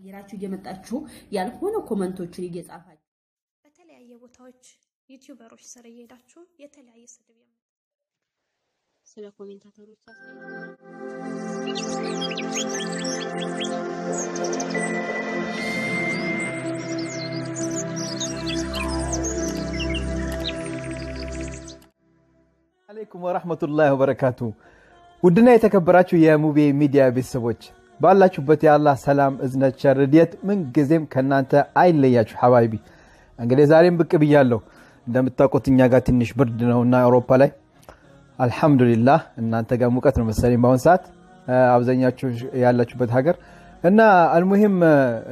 ቀይራችሁ እየመጣችሁ ያልሆነ comment ኦችን እየጻፋችሁ በተለያየ ቦታዎች YouTuber ኦች ስር እየሄዳችሁ የተለያየ ስድብ ስለ commentator ኦች عليكم ورحمة الله وبركاته። ውድና የተከበራችሁ የሙቤ ሚዲያ ቤተሰቦች ባላችሁበት የአላህ ሰላም እዝነት፣ ቸር፣ ረድኤት ምንጊዜም ከእናንተ አይለያችሁ። حبايبي እንግዲህ ዛሬም ብቅ ብያለሁ። እንደምታውቁት እኛ ጋር ትንሽ ብርድ ነውና አውሮፓ ላይ الحمد لله። እናንተ ጋር ሙቀት ነው መሰለኝ በአሁን ሰዓት አብዛኛችሁ ያላችሁበት ሀገር እና المهم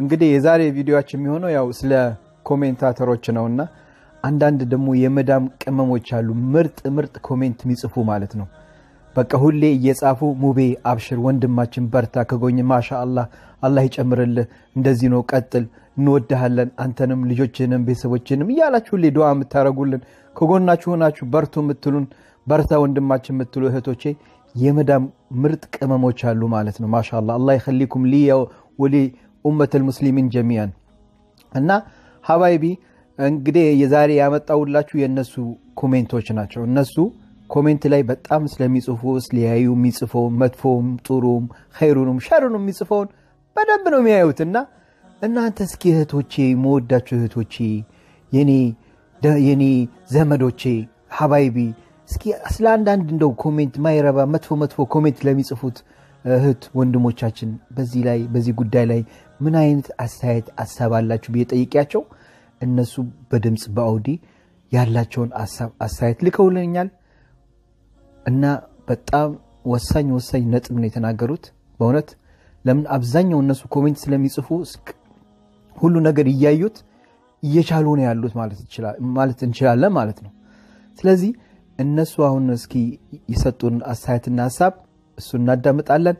እንግዲህ የዛሬ ቪዲዮአችን የሚሆነው ያው ስለ commentator ኦች ነውና አንዳንድ ደግሞ የመዳም ቅመሞች አሉ ምርጥ ምርጥ comment የሚጽፉ ማለት ነው። በቃ ሁሌ እየጻፉ ሙቤ አብሽር ወንድማችን በርታ፣ ከጎንህ ነኝ ما شاء الله አላህ ይጨምርልህ፣ እንደዚህ ነው ቀጥል፣ እንወድሃለን፣ አንተንም ልጆችንም ቤተሰቦችንም እያላችሁ ሁሌ ዱዓ የምታደርጉልን ከጎናችሁ ሆናችሁ በርቱ የምትሉን በርታ ወንድማችን የምትሉ እህቶቼ የመዳም ምርጥ ቅመሞች አሉ ማለት ነው። ما شاء الله الله يخليكم لي ولأمة المسلمين جميعا እና حبايبي እንግዲህ የዛሬ ያመጣሁላችሁ የእነሱ comment ኦች ናቸው። እነሱ comment ላይ በጣም ስለሚጽፉ ስለያዩ የሚጽፈውን መጥፎውም ጥሩም ኸይሩንም ሸሩንም የሚጽፈውን በደንብ ነው የሚያዩት። እና እናንተ እስኪ እህቶቼ መወዳችሁ እህቶቼ የኔ ዘመዶቼ حبايبي እስኪ ስለ አንዳንድ እንደው comment ማይረባ መጥፎ መጥፎ comment ለሚጽፉት እህት ወንድሞቻችን በዚህ ላይ በዚህ ጉዳይ ላይ ምን አይነት አስተያየት ሀሳብ አላችሁ ብዬ ጠይቄያቸው እነሱ በድምፅ በአውዲ ያላቸውን አስተያየት ልከውልኛል እና በጣም ወሳኝ ወሳኝ ነጥብ ነው የተናገሩት። በእውነት ለምን አብዛኛው እነሱ comment ስለሚጽፉ ሁሉ ነገር እያዩት እየቻሉ ነው ያሉት ማለት እንችላለን ማለት ነው። ስለዚህ እነሱ አሁን እስኪ የሰጡን አስተያየትና ሀሳብ እሱ እናዳምጣለን።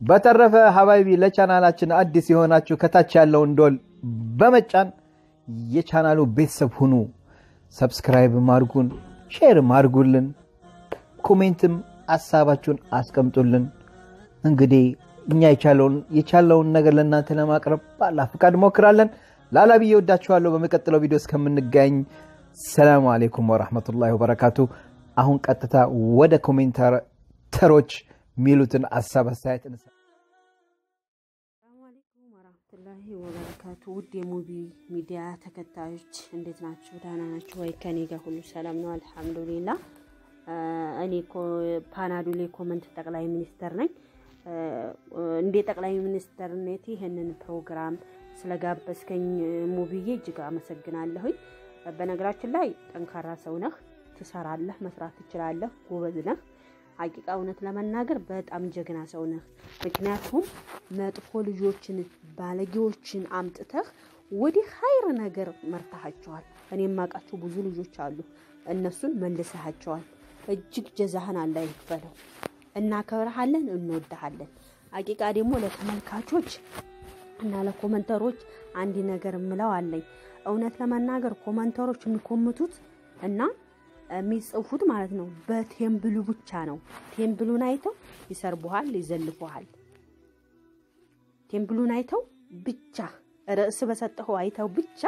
በተረፈ ሀባይቢ ለቻናላችን አዲስ የሆናችሁ ከታች ያለውን ደወል በመጫን የቻናሉ ቤተሰብ ሁኑ። subscribe አርጉን፣ share አርጉልን፣ comment ም ሀሳባችሁን አስቀምጡልን። እንግዲህ እኛ የቻልነውን ነገር ለእናንተ ለማቅረብ በአላህ ፍቃድ እንሞክራለን። ላላ ብዬ ወዳችኋለሁ። በሚቀጥለው ቪዲዮ እስከምንገኝ السلام عليكم ورحمة الله وبركاته። አሁን ቀጥታ ወደ commenter ኦች የሚሉትን ሀሳብ አስተያየት እንሰ وبركاته። ውድ የሙቤ ሚዲያ ተከታዮች እንዴት ናችሁ? ደህና ናችሁ ወይ? ከኔ ጋር ሁሉ ሰላም ነው الحمد لله። እኔ ፓናዱሌ comment ጠቅላይ ሚኒስተር ነኝ። እንደ ጠቅላይ ሚኒስተርነቴ ይህንን ፕሮግራም ስለጋበዝከኝ ሙብዬ እጅግ አመሰግናለሁኝ። በነገራችን ላይ ጠንካራ ሰው ነህ፣ ትሰራለህ፣ መስራት ትችላለህ፣ ጎበዝ ነህ። ሀቂቃ እውነት ለመናገር በጣም ጀግና ሰው ነህ። ምክንያቱም መጥፎ ልጆችን ባለጌዎችን አምጥተህ ወደ ኸይር ነገር መርታሃቸዋል። እኔ የማውቃቸው ብዙ ልጆች አሉ፣ እነሱን መልሰሃቸዋል። እጅግ ጀዛህን አላህ ይክፈለው። እናከብረሃለን፣ እንወድሃለን። حقيقة ደግሞ ለተመልካቾች እና ለ commenter ኦች አንድ ነገር እምለው አለኝ። እውነት ለመናገር commenter ኦች የሚ comment ቱት እና የሚጽፉት ማለት ነው በ thumbnail ኡ ብቻ ነው። thumbnail ኡን አይተው ይሰድቡሃል፣ ይዘልፉሃል። thumbnail ኡን አይተው ብቻ ርዕስ የሰጠኸው አይተው ብቻ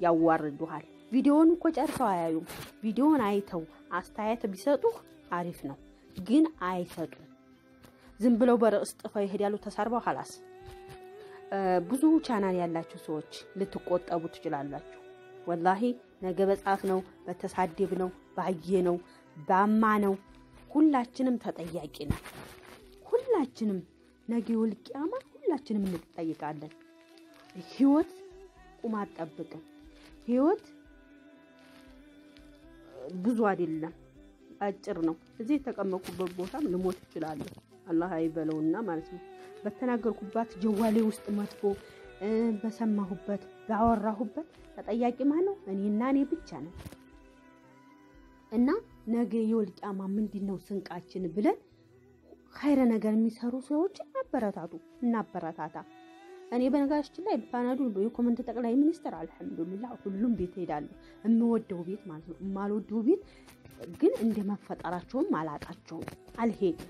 ያዋርዱሃል። ቪዲዮውን እኮ ጨርሰው አያዩም። ቪዲዮውን አይተው አስተያየት ቢሰጡህ አሪፍ ነው፣ ግን አይሰጡም። ዝም ብለው በርዕስ ጥፈው ይሄዳሉ። ተሰርበው ሀላስ ብዙ ቻናል ያላችሁ ሰዎች ልትቆጠቡ ትችላላችሁ። ወላሂ ነገ በጻፍ ነው በተሳደብ ነው ባየ ነው ባማ ነው ሁላችንም ተጠያቂ ነው። ሁላችንም ነገ ውልቅያማ ሁላችንም እንጠይቃለን። ህይወት ቁም አትጠብቅም። ህይወት ብዙ አይደለም፣ አጭር ነው። እዚህ የተቀመጥኩበት ቦታም ልሞት እችላለሁ። አላህ አይበለውና ማለት ነው። በተናገርኩባት ጀዋሌ ውስጥ መጥፎ በሰማሁበት ባወራሁበት ተጠያቂ ማን ነው? እኔና እኔ ብቻ ነው። እና ነገ የወልቂያማ ምንድን ነው ስንቃችን ብለን ኸይረ ነገር የሚሰሩ ሰዎችን አበረታቱ፣ እናበረታታ። እኔ በነገራችን ላይ ባናዱ የኮመንት ጠቅላይ ሚኒስትር አልሐምዱሊላ ሁሉም ቤት ሄዳለሁ። የምወደው ቤት ማለት ነው። የማልወደው ቤት ግን እንደ መፈጠራቸውም አላጣቸውም። አልሄድም።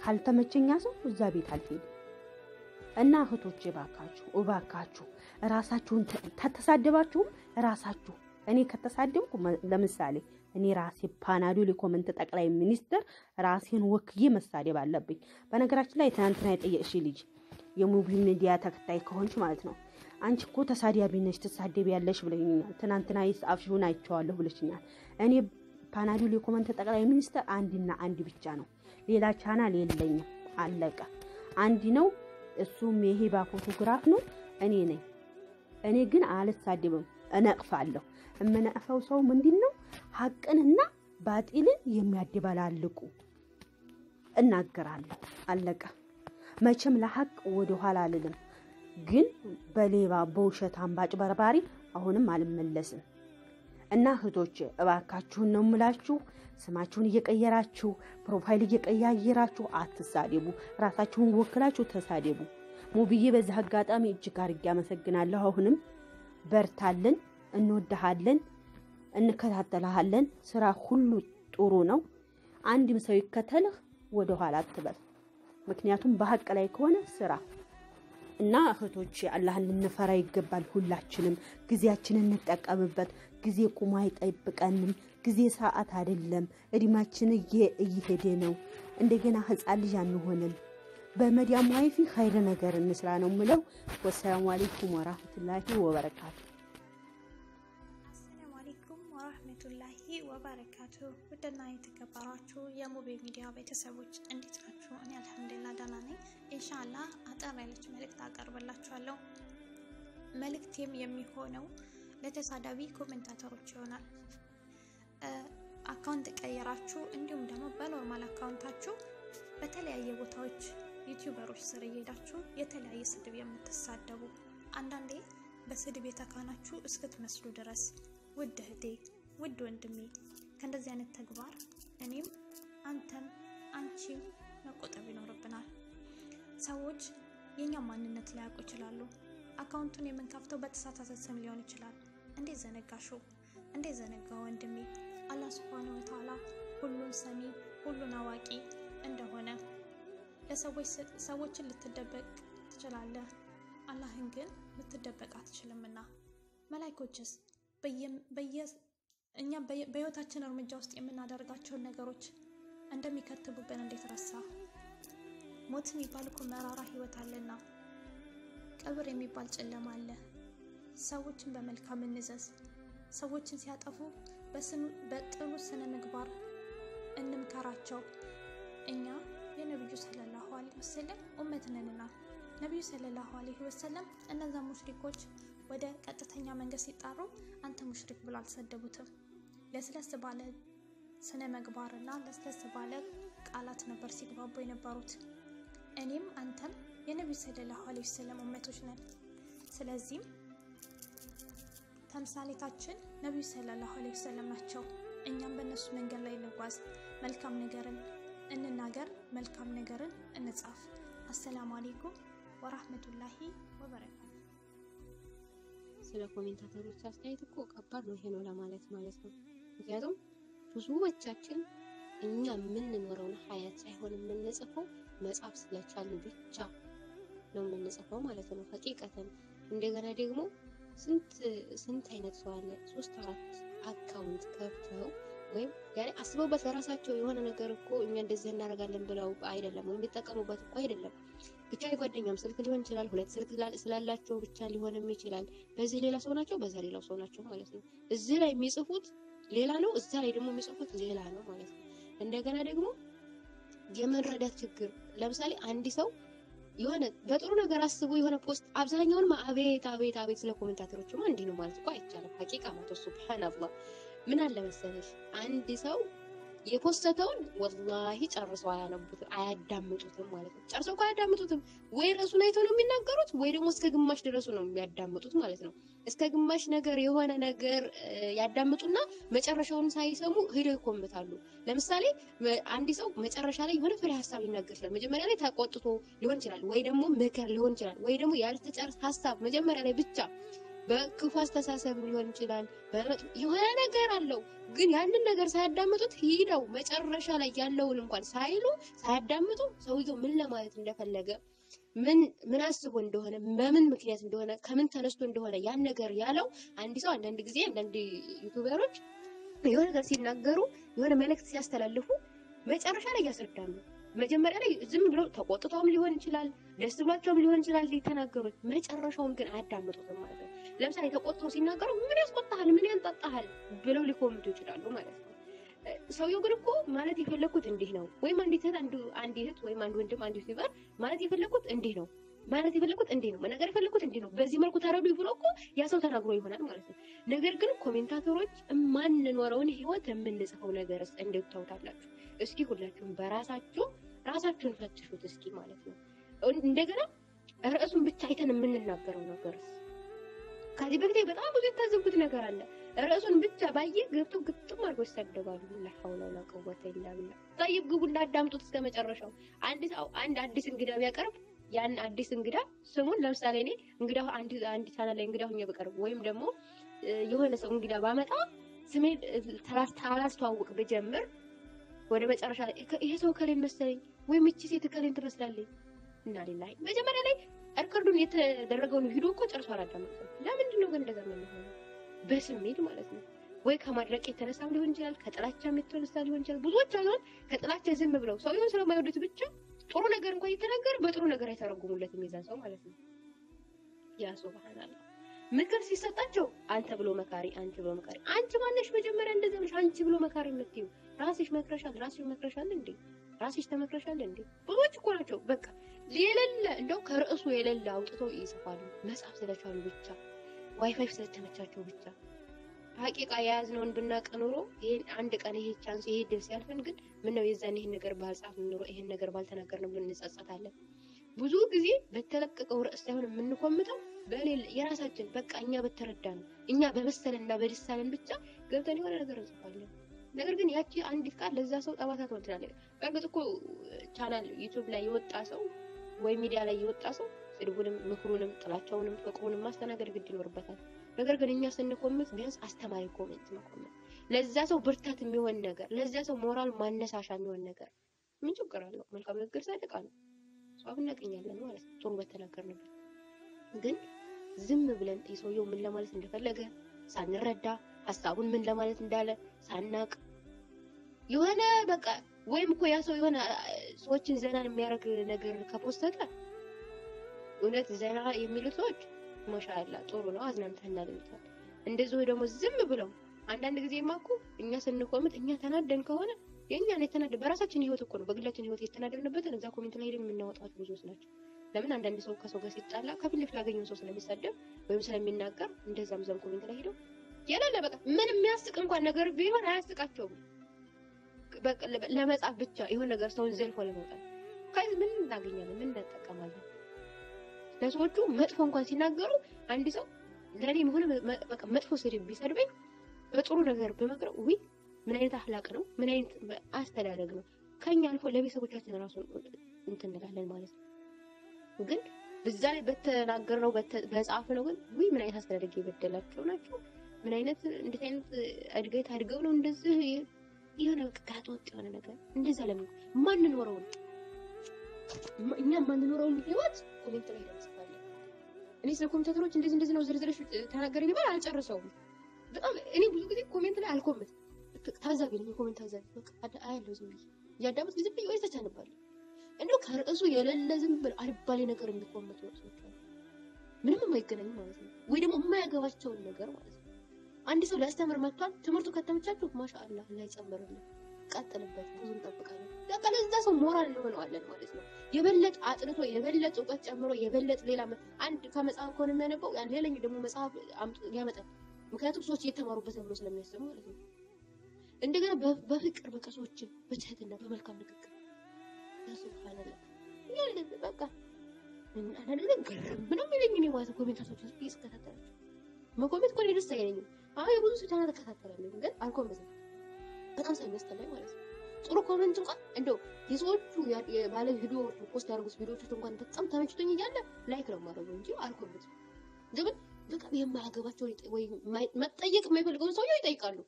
ካልተመቸኝ ሰው እዛ ቤት አልሄድም። እና እህቶቼ እባካችሁ እባካችሁ ራሳችሁን ተተሳደባችሁም ራሳችሁ እኔ ከተሳደብኩ ለምሳሌ እኔ ራሴ ፓናዶል የ comment ጠቅላይ ሚኒስትር ራሴን ወክዬ መሳደብ አለብኝ። በነገራችን ላይ ትናንትና የጠየቅሽ ልጅ የሙቢ ሚዲያ ተከታይ ከሆንሽ ማለት ነው አንቺ እኮ ተሳዳቢ ነሽ ትሳደቢያለሽ ብለኛል። ትናንትና የጻፍሽውን አይቼዋለሁ ብለሽኛል። እኔ ፓናዶል የ comment ጠቅላይ ሚኒስትር አንድና አንድ ብቻ ነው። ሌላ ቻናል የለኝም። አለቀ። አንድ ነው። እሱም የሂባ ፎቶግራፍ ነው። እኔ ነኝ። እኔ ግን አልሳደብም፣ እነቅፋለሁ። የምነቅፈው ሰው ምንድን ነው? ሀቅንና ባጢልን የሚያደባላልቁ እናገራለሁ። አለቀ። መቼም ለሀቅ ወደኋላ አልልም። ግን በሌባ በውሸት አምባጭ በርባሪ አሁንም አልመለስም። እና እህቶች እባካችሁን ነው የምላችሁ፣ ስማችሁን እየቀየራችሁ profile እየቀያየራችሁ አትሳደቡ። ራሳችሁን ወክላችሁ ተሳደቡ። ሙብዬ በዚህ አጋጣሚ እጅግ አድርጌ አመሰግናለሁ። አሁንም በርታልን፣ እንወድሃለን፣ እንከታተልሃለን። ስራ ሁሉ ጥሩ ነው። አንድም ሰው ይከተልህ፣ ወደኋላ አትበል። ምክንያቱም በሀቅ ላይ ከሆነ ስራ እና እህቶች አላህን ልንፈራ ይገባል። ሁላችንም ጊዜያችንን እንጠቀምበት። ጊዜ ቁሞ አይጠብቀንም። ጊዜ ሰዓት አይደለም። እድሜያችን እየሄደ ነው። እንደገና ህፃን ልጅ አንሆንም። በመዲያም ዋይፊ ኸይር ነገር እንስራ ነው ምለው። ወሰላሙ አሌይኩም ወራህመቱላሂ ወበረካቱ። السلام عليكم ورحمة الله وبركاته። ውድና የተከበራችሁ የሙቤ ሚዲያ ቤተሰቦች እንዴት ናችሁ? እኔ الحمد لله ደህና ነኝ። إن شاء الله አጠር ያለች መልእክት አቀርብላችኋለሁ። መልእክቴም የሚሆነው ለተሳዳቢ commentator ኦች ይሆናል። account ቀየራችሁ እንዲሁም ደግሞ በ normal account ኣችሁ በተለያየ ቦታዎች YouTuber ኦች ስር እየሄዳችሁ የተለያየ ስድብ የምትሳደቡ አንዳንዴ በስድብ የተካናችሁ እስክትመስሉ ድረስ ውድ እህቴ፣ ውድ ወንድሜ ከእንደዚህ አይነት ተግባር እኔም አንተም አንቺም መቆጠብ ይኖርብናል። ሰዎች የእኛም ማንነት ሊያውቁ ይችላሉ። account ኡን የምንከፍተው በተሳሳተ ስም ሊሆን ይችላል። እንዴት ዘነጋሽው? እንዴት ዘነጋ ወንድሜ? አላህ سبحانه وتعالى ሁሉን ሰሚ ሁሉን አዋቂ እንደሆነ ለሰዎች ልትደበቅ ትችላለህ፣ አላህን ግን ልትደበቅ አትችልምና። መላይኮችስ እኛ በህይወታችን እርምጃ ውስጥ የምናደርጋቸውን ነገሮች እንደሚከትቡብን እንዴት ረሳ? ሞት የሚባል እኮ መራራ ህይወት አለና ቀብር የሚባል ጨለማ አለ። ሰዎችን በመልካም እንዘዝ። ሰዎችን ሲያጠፉ በጥሩ ስነ ምግባር እንምከራቸው። እኛ የነቢዩ ሰለላሁ ዐለይሂ ወሰለም ኡመት ነንና ነቢዩ ሰለላሁ ዐለይሂ ወሰለም እነዛ ሙሽሪኮች ወደ ቀጥተኛ መንገድ ሲጣሩ አንተ ሙሽሪክ ብሎ አልሰደቡትም። ለስለስ ባለ ስነ ምግባርና ለስለስ ባለ ቃላት ነበር ሲግባቡ የነበሩት። እኔም አንተም የነቢዩ ሰለላሁ ዐለይሂ ወሰለም ኡመቶች ነን። ስለዚህም ተምሳሌታችን ነቢዩ ሰለላሁ ዐለይሂ ወሰለም ናቸው። እኛም በእነሱ መንገድ ላይ እንጓዝ፣ መልካም ነገርን እንናገር፣ መልካም ነገርን እንጻፍ። አሰላሙ አሌይኩም ወራህመቱላሂ ወበረካቱ። ስለ ኮሜንታተሮች አስተያየት እኮ ከባድ ነው ይሄ ነው ለማለት ማለት ነው። ምክንያቱም ብዙዎቻችን እኛ የምንኖረውን ሀያት ሳይሆን የምንጽፈው መጻፍ ስለቻልን ብቻ ነው የምንጽፈው ማለት ነው። ሀቂቀተን እንደገና ደግሞ ስንት ስንት አይነት ሰው አለ ሶስት አራት account ከፍተው ወይም ያኔ አስበውበት ለራሳቸው የሆነ ነገር እኮ እኛ እንደዚህ እናደርጋለን ብለው አይደለም ወይም ሊጠቀሙበት እኮ አይደለም። ብቻ የጓደኛም ስልክ ሊሆን ይችላል። ሁለት ስልክ ስላላቸው ብቻ ሊሆንም ይችላል። በዚህ ሌላ ሰው ናቸው፣ በዛ ሌላው ሰው ናቸው ማለት ነው። እዚህ ላይ የሚጽፉት ሌላ ነው፣ እዛ ላይ ደግሞ የሚጽፉት ሌላ ነው ማለት ነው። እንደገና ደግሞ የመረዳት ችግር ለምሳሌ አንድ ሰው የሆነ በጥሩ ነገር አስቦ የሆነ post አብዛኛውን አቤት አቤት አቤት ስለ commentator ኦችማ እንዲህ ነው ማለት እኮ አይቻልም። حقيقة ማቶ سبحان الله ምን አለ መሰለሽ አንድ ሰው የፖስተተውን والله ጨርሰው አያነቡትም አያዳምጡትም ማለት ነው። ጨርሰው እኮ አያዳምጡትም። ወይ ራሱን አይተው ነው የሚናገሩት፣ ወይ ደግሞ እስከ ግማሽ ድረስ ነው የሚያዳምጡት ማለት ነው። እስከ ግማሽ ነገር የሆነ ነገር ያዳምጡና መጨረሻውን ሳይሰሙ ሄደው ይኮምታሉ። ለምሳሌ አንድ ሰው መጨረሻ ላይ የሆነ ፍሬ ሀሳብ ሊናገር ይችላል። መጀመሪያ ላይ ተቆጥቶ ሊሆን ይችላል፣ ወይ ደግሞ ምክር ሊሆን ይችላል፣ ወይ ደግሞ ያልተጨረሰ ሀሳብ መጀመሪያ ላይ ብቻ በክፉ አስተሳሰብ ሊሆን ይችላል። የሆነ ነገር አለው ግን ያንን ነገር ሳያዳምጡት ሂደው መጨረሻ ላይ ያለውን እንኳን ሳይሉ ሳያዳምጡ ሰውየው ምን ለማለት እንደፈለገ ምን ምን አስቦ እንደሆነ በምን ምክንያት እንደሆነ ከምን ተነስቶ እንደሆነ ያን ነገር ያለው አንድ ሰው አንዳንድ ጊዜ አንዳንድ YouTuber ኦች የሆነ ነገር ሲናገሩ የሆነ መልእክት ሲያስተላልፉ መጨረሻ ላይ ያስረዳሉ። መጀመሪያ ላይ ዝም ብሎ ተቆጥተውም ሊሆን ይችላል፣ ደስ ብሏቸውም ሊሆን ይችላል የተናገሩት። መጨረሻውን ግን አያዳምጡትም ማለት ነው። ለምሳሌ ተቆጥተው ሲናገሩ ምን ያስቆጣሃል፣ ምን ያንጣጣሃል ብለው ሊኮምቱ ይችላሉ ማለት ነው። ሰውየው ግን እኮ ማለት የፈለኩት እንዲህ ነው፣ ወይም አንዲት እህት አንድ እህት ወይም አንድ ወንድም አንድ YouTuber ማለት የፈለኩት እንዲህ ነው ማለት የፈለኩት እንዲህ ነው መናገር የፈለኩት እንዲህ ነው፣ በዚህ መልኩ ተረዱ ብሎ እኮ ያ ሰው ተናግሮ ይሆናል ማለት ነው። ነገር ግን commentator ኦች የማንኖረውን ህይወት የምንጽፈው ነገርስ እንዴት ታዩታላችሁ? እስኪ ሁላችሁም በራሳችሁ ራሳችሁን ፈትሹት እስኪ ማለት ነው። እንደገና ርዕሱን ብቻ አይተን የምንናገረው ነገርስ ከዚህ በፊት በጣም ብዙ የታዘብኩት ነገር አለ። ርዕሱን ብቻ ባየ ገብቶ ግጥም አድርጎ ይሰደባሉ። لا حول ولا قوة إلا بالله። طيب ግቡና አዳምጡት እስከ መጨረሻው። አንድ አዲስ እንግዳ ቢያቀርብ ያን አዲስ እንግዳ ስሙን ለምሳሌ እኔ እንግዳ አንድ አንድ ቻናል ላይ እንግዳ ሁኜ በቀርብ ወይም ደግሞ የሆነ ሰው እንግዳ ባመጣ ስሜን ታላስተዋውቅ ብጀምር ወደ መጨረሻ ይሄ ሰው እከሌን መሰለኝ ወይም እቺ ሴት እከሌን ትመስላለኝ እና ሌላ መጀመሪያ ላይ record ኡን የተደረገውን ቪዲዮ እኮ ጨርሶ አላዳመጥም። ለምንድን ነው ግን እንደዛ የምንሆነው? በስሜት ማለት ነው። ወይ ከማድረቅ የተነሳም ሊሆን ይችላል፣ ከጥላቻም የተነሳ ሊሆን ይችላል። ብዙዎች አሁን ከጥላቻ ዝም ብለው ሰውየውን ስለማይወዱት ብቻ ጥሩ ነገር እንኳን እየተናገረ በጥሩ ነገር አይተረጉሙለትም የዛን ሰው ማለት ነው። يا سبحان الله ምክር ሲሰጣቸው አንተ ብሎ መካሪ፣ አንቺ ብሎ መካሪ። አንቺ ማነሽ መጀመሪያ እንደዚህ ነሽ አንቺ ብሎ መካሪ የምትይው? ራስሽ መክረሻል፣ ራስሽ መክረሻል እንዴ? ራስሽ ተመክረሻል እንዴ? ብዙዎች እኮ ናቸው በቃ የሌለ እንደው ከርዕሱ የሌለ አውጥተው ይጽፋሉ። መጻፍ ስለቻሉ ብቻ ዋይፋይ ስለተመቻቸው ብቻ حقيقة የያዝነውን ብናውቅ ኑሮ ይሄን አንድ ቀን ይሄ chance ይሄ ድል ሲያልፈን ግን ምነው የዛን ይሄን ነገር ባልጻፍ ኑሮ ይሄን ነገር ባልተናገርን ብለን እንጸጸታለን። ብዙ ጊዜ በተለቀቀው ርዕስ ሳይሆን የምንኮምተው በሌለ የራሳችን በቃ እኛ በተረዳነው እኛ በመሰለንና በደሳለን ብቻ ገብተን የሆነ ነገር እንጽፋለን። ነገር ግን ያቺ አንዲት ቃል ለዛ ሰው ጠባሳ ትሆንለታለች። በእርግጥ እኮ ቻናል ዩቲዩብ ላይ የወጣ ሰው ወይም ሚዲያ ላይ የወጣ ሰው ስድቡንም፣ ምክሩንም፣ ጥላቻውንም፣ ፍቅሩንም ማስተናገድ ግድ ይኖርበታል። ነገር ግን እኛ ስንኮምት ቢያንስ አስተማሪ comment መኮመት፣ ለዛ ሰው ብርታት የሚሆን ነገር፣ ለዛ ሰው ሞራል ማነሳሻ የሚሆን ነገር ምን ችግር አለው? መልካም ንግግር ሰደቃ ነው። ሰዋብ እናገኛለን ማለት ነው፣ ጥሩ በተናገርንበት። ግን ዝም ብለን የሰውየው ምን ለማለት እንደፈለገ ሳንረዳ ሀሳቡን ምን ለማለት እንዳለ ሳናቅ የሆነ በቃ ወይም እኮ ያ ሰው የሆነ ሰዎችን ዘናን የሚያደርግ ነገር ከፖሰተ እውነት ዘና የሚሉ ሰዎች ማሻአላ ጥሩ ነው፣ አዝናንተናል ይሉታል። እንደዚሁ ደግሞ ዝም ብለው አንዳንድ ጊዜማ እኮ እኛ ስንኮምት እኛ ተናደን ከሆነ የእኛን የተናደ በራሳችን ህይወት እኮ ነው በግላችን ህይወት የተናደድንበትን እዛ comment ላይ የምናወጣቸው ብዙዎች ናቸው። ለምን አንዳንድ ሰው ከሰው ጋር ሲጣላ ከፊት ለፊት ያገኘውን ሰው ስለሚሳደብ ወይም ስለሚናገር እንደዛም እዛም comment ላይ ሄደው የሌለ በቃ ምን የሚያስቅ እንኳን ነገር ቢሆን አያስቃቸውም። ለመጻፍ ብቻ የሆነ ነገር ሰውን ዘልፎ ለመውጣት ከዚህ ምን እናገኛለን? ምን እንጠቀማለን? ለሰዎቹ መጥፎ እንኳን ሲናገሩ አንድ ሰው ለእኔ የሆነ መጥፎ ስድብ ቢሰድበኝ በጥሩ ነገር በመቅረብ ውይ ምን አይነት አህላቅ ነው፣ ምን አይነት አስተዳደግ ነው፣ ከኛ አልፎ ለቤተሰቦቻችን ራሱ እንትን እንላለን ማለት ነው። ግን በዛ ላይ በተናገርነው በጻፍነው ግን ውይ ምን አይነት አስተዳደግ የበደላቸው ናቸው፣ ምን አይነት እንዴት አይነት እድገት አድገው ነው እንደዚህ የሆነ ጋጥ ወጥ የሆነ ነገር እንደዛ ለምን ማንኖረውን እኛ ማንኖረውን ህይወት comment ላይ እንጽፋለን። እኔ ስለ commentator ኦች እንደዚህ እንደዚህ ነው ዝርዝርሽ ተናገሪ ቢባል አልጨርሰውም። በጣም እኔ ብዙ ጊዜ comment ላይ አልኮምት ታዛቢ ነኝ። የ comment ታዛቢ በቃ አያለሁ ዝም ብዬ እያዳመጥኩ ዝም ብዬ ወይ ተቻንባለሁ። እንደው ከርዕሱ የሌለ ዝም ብለው አልባሌ ነገር ሰዎች አሉ። ምንም የማይገናኙ ማለት ነው፣ ወይ ደግሞ የማያገባቸውን ነገር ማለት ነው። አንድ ሰው ሊያስተምር መጥቷል። ትምህርቱ ከተመቻችሁ ማሻአላህ ላይ ጨምርልን፣ ቀጥልበት፣ ብዙ እንጠብቃለን። በቃ ለዛ ሰው ሞራል እንሆነዋለን ማለት ነው። የበለጠ አጥንቶ የበለጠ እውቀት ጨምሮ የበለጠ ሌላ አንድ ከመጽሐፍ ከሆነ የሚያነበው ሌላኛው ደግሞ መጽሐፍ ያመጣል። ምክንያቱም ሰዎች እየተማሩበት ብሎ ስለሚያስቡ ማለት ነው። እንደገና በፍቅር በቃ ሰዎችን በትህትና በመልካም ንግግር ሱብሃንአላህ በቃ አንዳንድ ጊዜ ግርም ነው የሚለኝ እኔ ማለት ኮሜንታቶች ውስጥ እየተከታተላቸው መኮመት ደስ አይለኝም። አሁን የብዙ ሰው ቻናል ተከታተላለሁ ግን አልኮመትም በጣም ስለሚያስጠላኝ ማለት ነው። ጥሩ comment እንኳን እንደው የሰዎቹ ባለ ቪዲዮዎቹ post ያደርጉት ቪዲዮዎቹ እንኳን በጣም ተመችቶኝ እያለ like ነው የማደርገው እንጂ አልኮመትም። ለምን በቃ የማያገባቸው ወይ መጠየቅ የማይፈልገውን ሰውየው ይጠይቃሉ።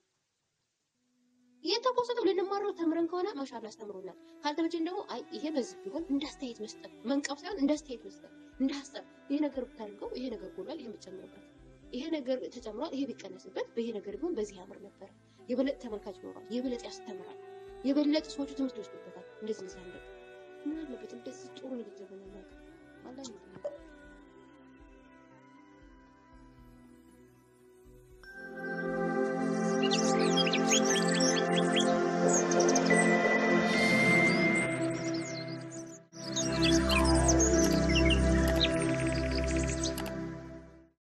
የተፖሰተው ልንማረው ተምረን ከሆነ ማሻአላ አስተምሮናል። ካልተመቸን ደግሞ አይ ይሄ በዚህ ቢሆን እንዳስተያየት መስጠት መንቀፍ ሳይሆን እንዳስተያየት መስጠት እንደ ይሄ ነገር ብታደርገው ይሄ ነገር ጎሏል፣ ይሄ ብጨምርበት፣ ይሄ ነገር ተጨምሯል፣ ይሄ ቢቀነስበት፣ በይሄ ነገር ቢሆን በዚህ ያምር ነበር። የበለጠ ተመልካች ይኖራል፣ የበለጠ ያስተምራል፣ የበለጠ ሰዎቹ ትምህርት ይወስዱበታል። እንደዚህ አለ ምን አለበት እንደዚህ ጥሩ ንግግር ብንናገር አላህ